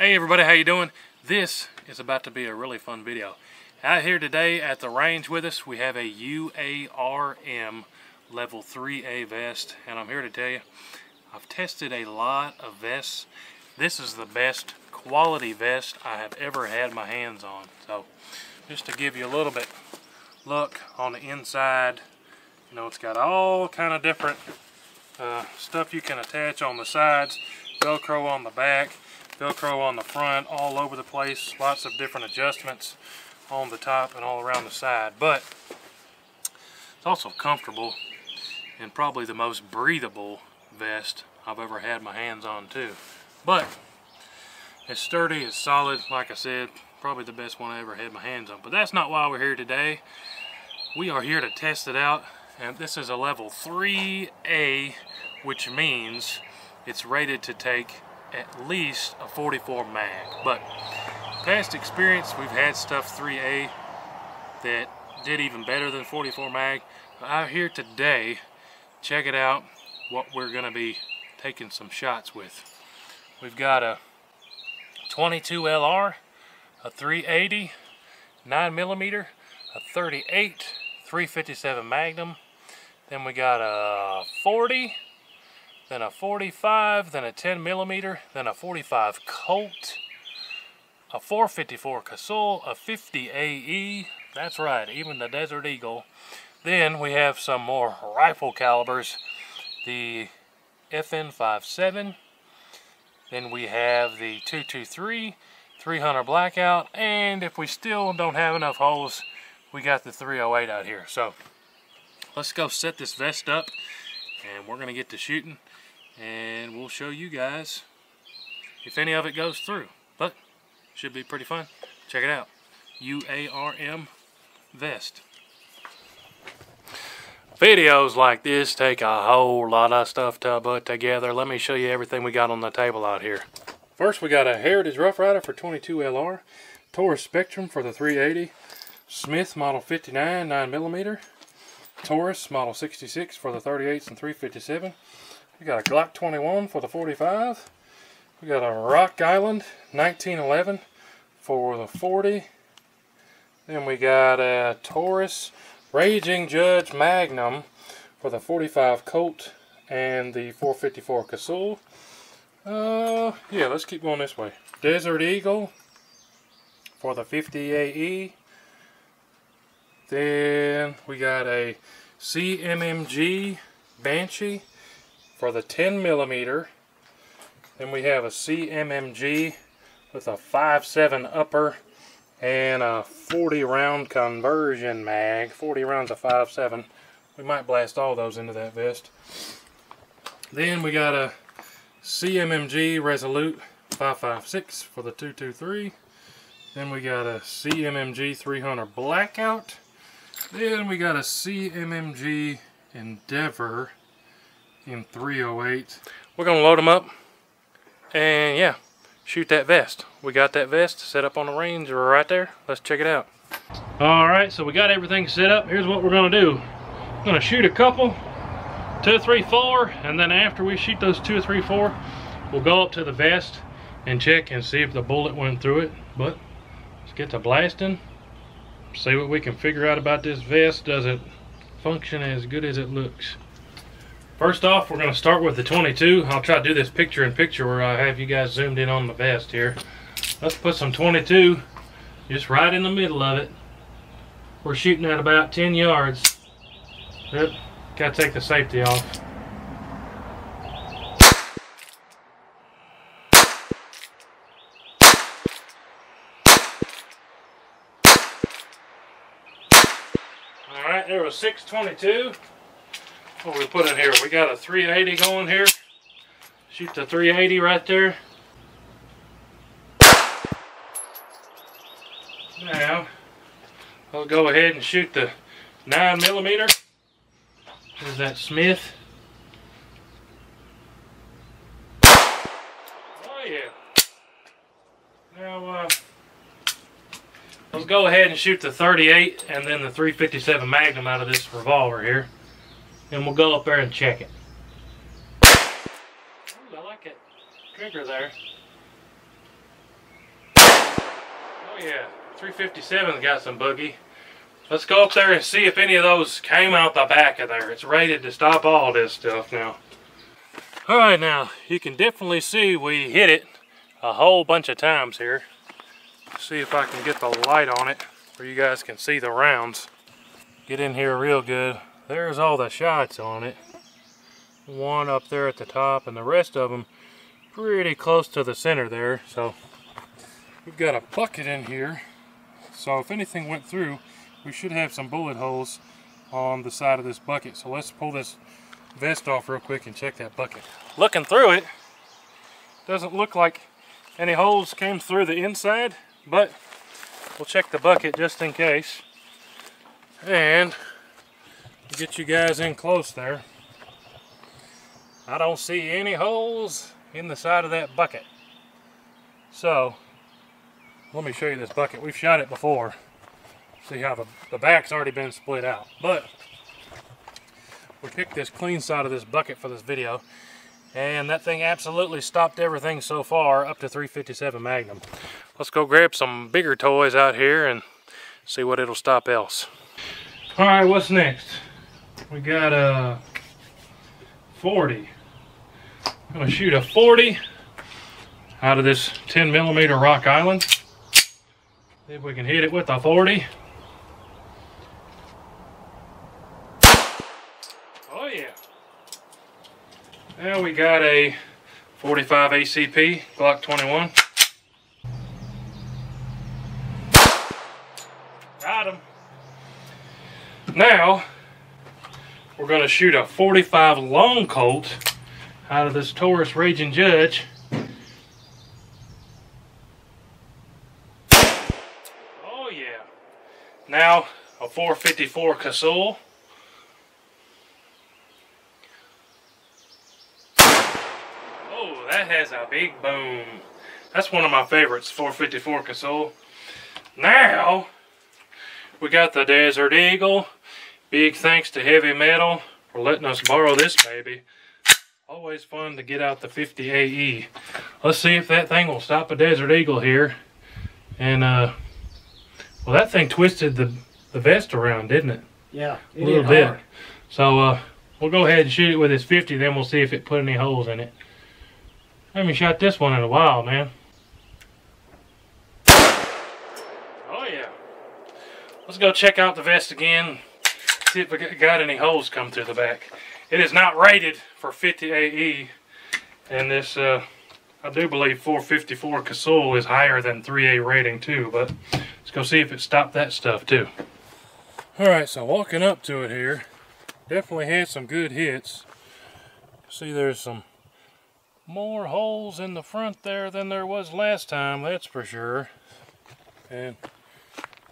Hey everybody, how you doing? This is about to be a really fun video. Out here today at the range with us, we have a UARM level 3A vest, and I'm here to tell you, I've tested a lot of vests. This is the best quality vest I have ever had my hands on. So, just to give you a little bit look on the inside, you know, it's got all kind of different uh, stuff you can attach on the sides, Velcro on the back, Velcro on the front, all over the place. Lots of different adjustments on the top and all around the side. But it's also comfortable and probably the most breathable vest I've ever had my hands on too. But it's sturdy, it's solid, like I said, probably the best one I ever had my hands on. But that's not why we're here today. We are here to test it out and this is a level 3A which means it's rated to take at least a 44 mag. But past experience, we've had stuff 3A that did even better than 44 mag. Out here today, check it out, what we're gonna be taking some shots with. We've got a 22 LR, a 380, 9 millimeter, a 38, 357 Magnum. Then we got a 40, then a 45, then a 10 millimeter, then a 45 Colt, a 454 Casull, a 50 AE, that's right, even the Desert Eagle. Then we have some more rifle calibers, the FN57, then we have the 223, 300 Blackout, and if we still don't have enough holes, we got the 308 out here. So let's go set this vest up and we're gonna get to shooting and we'll show you guys if any of it goes through. But should be pretty fun. Check it out. UARM vest. Videos like this take a whole lot of stuff to put together. Let me show you everything we got on the table out here. First we got a Heritage Rough Rider for 22LR, Taurus Spectrum for the 380, Smith Model 59 9mm, Taurus Model 66 for the 38s and 357, we got a Glock 21 for the 45. We got a Rock Island 1911 for the 40. Then we got a Taurus Raging Judge Magnum for the 45 Colt and the 454 Casull. Uh, yeah, let's keep going this way. Desert Eagle for the 50 AE. Then we got a CMMG Banshee for the 10 millimeter. Then we have a CMMG with a 5.7 upper and a 40 round conversion mag. 40 rounds of 5.7. We might blast all those into that vest. Then we got a CMMG Resolute 5.56 for the 223. Then we got a CMMG 300 Blackout. Then we got a CMMG Endeavor in 308. We're going to load them up and yeah, shoot that vest. We got that vest set up on the range right there. Let's check it out. All right, so we got everything set up. Here's what we're going to do. I'm going to shoot a couple, two, three, four, and then after we shoot those two, three, four, we'll go up to the vest and check and see if the bullet went through it. But let's get to blasting, see what we can figure out about this vest. Does it function as good as it looks? First off, we're going to start with the 22. I'll try to do this picture in picture where I have you guys zoomed in on the vest here. Let's put some 22 just right in the middle of it. We're shooting at about 10 yards. Yep, got to take the safety off. All right, there was 622 what we put in here. We got a 380 going here. Shoot the 380 right there. Now, I'll go ahead and shoot the 9 millimeter. Is that Smith. Oh yeah. Now, uh, let's go ahead and shoot the 38 and then the 357 Magnum out of this revolver here and we'll go up there and check it. Ooh, I like it. Trigger there. Oh yeah, 357's got some boogie. Let's go up there and see if any of those came out the back of there. It's rated to stop all this stuff now. All right, now, you can definitely see we hit it a whole bunch of times here. See if I can get the light on it where you guys can see the rounds. Get in here real good. There's all the shots on it. One up there at the top and the rest of them pretty close to the center there. So we've got a bucket in here. So if anything went through, we should have some bullet holes on the side of this bucket. So let's pull this vest off real quick and check that bucket. Looking through it, doesn't look like any holes came through the inside, but we'll check the bucket just in case. And get you guys in close there. I don't see any holes in the side of that bucket. So, let me show you this bucket. We've shot it before. See how the, the back's already been split out. But, we picked this clean side of this bucket for this video. And that thing absolutely stopped everything so far up to 357 Magnum. Let's go grab some bigger toys out here and see what it'll stop else. All right, what's next? We got a 40. I'm gonna shoot a 40 out of this 10 millimeter Rock Island. See if we can hit it with a 40. Oh yeah. Now we got a 45 ACP Glock 21. Got him. Now, going to shoot a 45 long Colt out of this Taurus Raging Judge. Oh yeah. Now, a 454 Casull. Oh, that has a big boom. That's one of my favorites, 454 Casull. Now, we got the Desert Eagle. Big thanks to Heavy Metal for letting us borrow this baby. Always fun to get out the 50 AE. Let's see if that thing will stop a Desert Eagle here. And, uh, well, that thing twisted the, the vest around, didn't it? Yeah, a little bit. Hard. So, uh, we'll go ahead and shoot it with this 50, then we'll see if it put any holes in it. I haven't shot this one in a while, man. Oh, yeah. Let's go check out the vest again, see if we got any holes come through the back. It is not rated for 50 AE, and this, uh, I do believe 454 Casull is higher than 3A rating too, but let's go see if it stopped that stuff too. Alright, so walking up to it here, definitely had some good hits. See there's some more holes in the front there than there was last time, that's for sure. And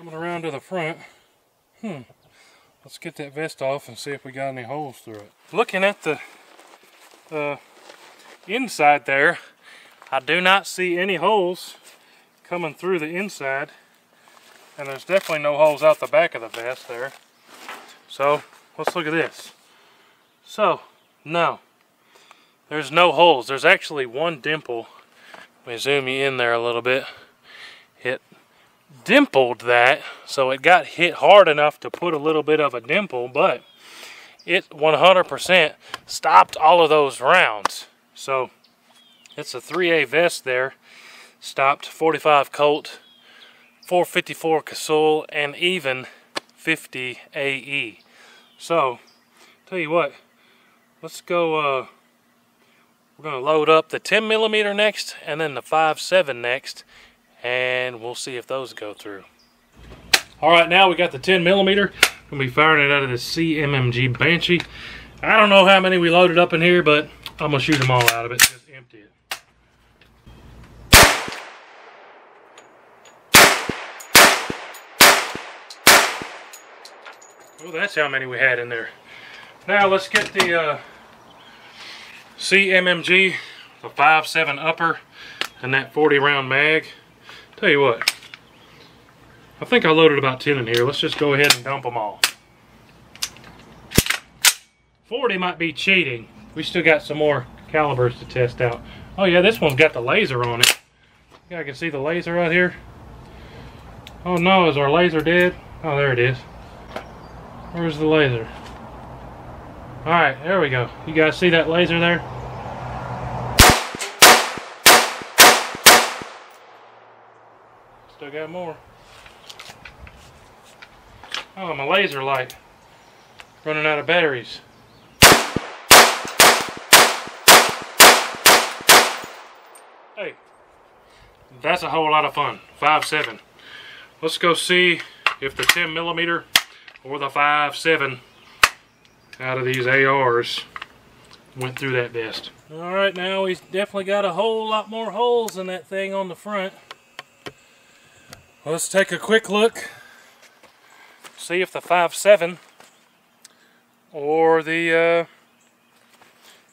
Coming around to the front, hmm, let's get that vest off and see if we got any holes through it. Looking at the uh, inside there, I do not see any holes coming through the inside. And there's definitely no holes out the back of the vest there. So, let's look at this. So, no. There's no holes. There's actually one dimple. Let me zoom you in there a little bit. Dimpled that so it got hit hard enough to put a little bit of a dimple but it 100% stopped all of those rounds. So it's a 3A vest there stopped 45 Colt 454 Casull and even 50 AE so tell you what let's go uh, we're going to load up the 10 millimeter next and then the 5.7 next and we'll see if those go through. All right, now we got the 10 millimeter. Gonna be firing it out of the CMMG Banshee. I don't know how many we loaded up in here, but I'm gonna shoot them all out of it. Just empty it. Oh, that's how many we had in there. Now let's get the uh, CMMG, the 5.7 upper, and that 40 round mag. Tell you what, I think I loaded about 10 in here. Let's just go ahead and dump them all. 40 might be cheating. We still got some more calibers to test out. Oh yeah, this one's got the laser on it. Yeah, I can see the laser out here. Oh no, is our laser dead? Oh, there it is. Where's the laser? Alright, there we go. You guys see that laser there? Still got more. Oh, my laser light. Running out of batteries. Hey, that's a whole lot of fun. 5.7. Let's go see if the 10 millimeter or the 5.7 out of these ARs went through that vest. All right, now he's definitely got a whole lot more holes in that thing on the front. Let's take a quick look, see if the 5.7 or the uh,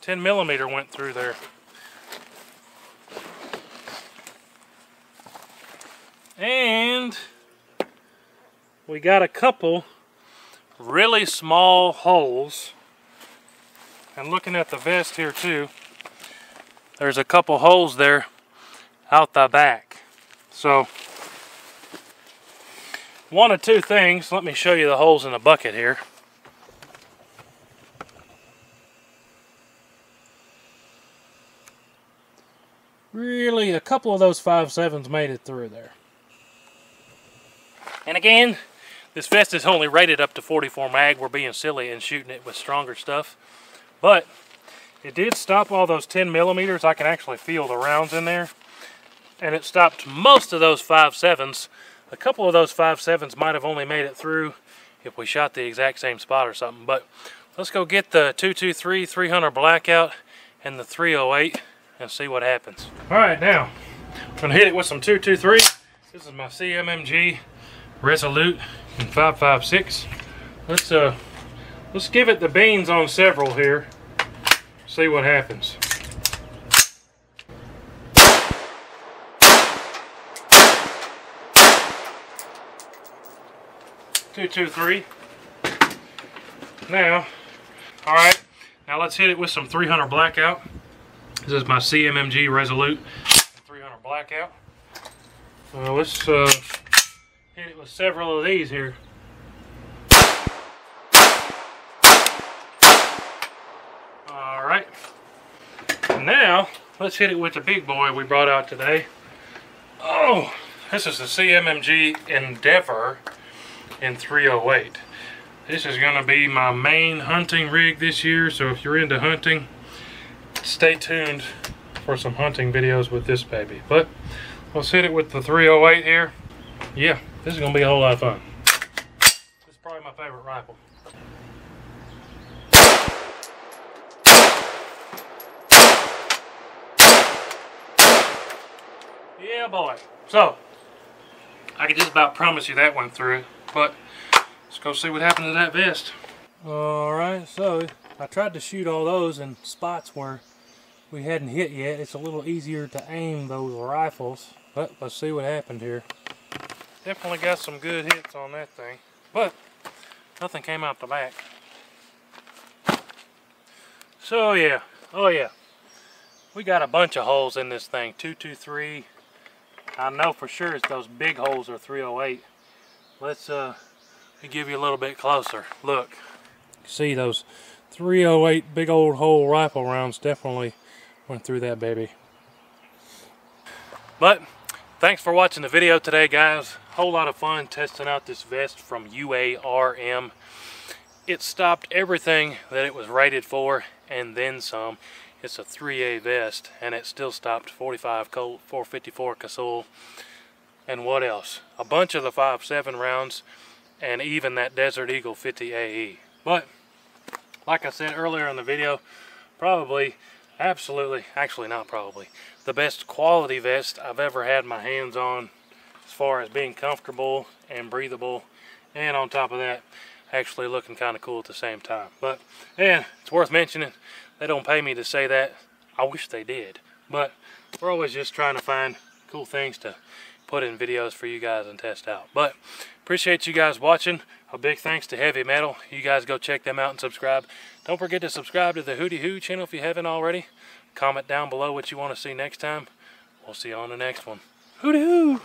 10 millimeter went through there. And we got a couple really small holes. And looking at the vest here too, there's a couple holes there out the back. So, one of two things. Let me show you the holes in the bucket here. Really, a couple of those 5.7s made it through there. And again, this vest is only rated up to 44 mag. We're being silly and shooting it with stronger stuff. But it did stop all those 10 millimeters. I can actually feel the rounds in there. And it stopped most of those 5.7s. A couple of those 5.7s might have only made it through if we shot the exact same spot or something. But let's go get the 223 300 blackout and the 308 and see what happens. All right, now I'm gonna hit it with some 223. This is my CMMG Resolute in 556. Let's uh let's give it the beans on several here. See what happens. Two, two, three. Now, all right. Now let's hit it with some 300 blackout. This is my CMMG Resolute 300 blackout. Uh, let's uh, hit it with several of these here. Alright. Now, let's hit it with the big boy we brought out today. Oh, this is the CMMG Endeavor in 308. This is going to be my main hunting rig this year, so if you're into hunting, stay tuned for some hunting videos with this baby. But let's hit it with the 308 here. Yeah, this is going to be a whole lot of fun. This is probably my favorite rifle. Yeah, boy. So, I can just about promise you that went through. But, let's go see what happened to that vest. Alright, so I tried to shoot all those in spots where we hadn't hit yet. It's a little easier to aim those rifles. But let's see what happened here. Definitely got some good hits on that thing. But nothing came out the back. So yeah, oh yeah. We got a bunch of holes in this thing. 223. I know for sure it's those big holes are 308. Let's uh give you a little bit closer. Look. See those 308 big old hole rifle rounds definitely went through that baby. But thanks for watching the video today guys whole lot of fun testing out this vest from UARM. It stopped everything that it was rated for and then some. It's a 3A vest and it still stopped 45 Colt 454 Casull. And what else? A bunch of the 5.7 rounds and even that Desert Eagle 50 AE. But like I said earlier in the video, probably, absolutely, actually not probably, the best quality vest I've ever had my hands on as far as being comfortable and breathable and on top of that actually looking kind of cool at the same time but and it's worth mentioning they don't pay me to say that I wish they did but we're always just trying to find cool things to put in videos for you guys and test out. But appreciate you guys watching. A big thanks to Heavy Metal. You guys go check them out and subscribe. Don't forget to subscribe to the Who Tee Who channel if you haven't already. Comment down below what you want to see next time. We'll see you on the next one. Who Tee Who